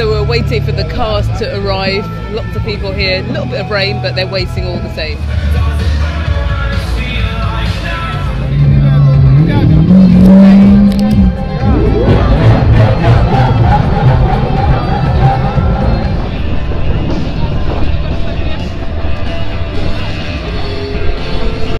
So we're waiting for the cars to arrive. Lots of people here. A little bit of rain, but they're waiting all the same.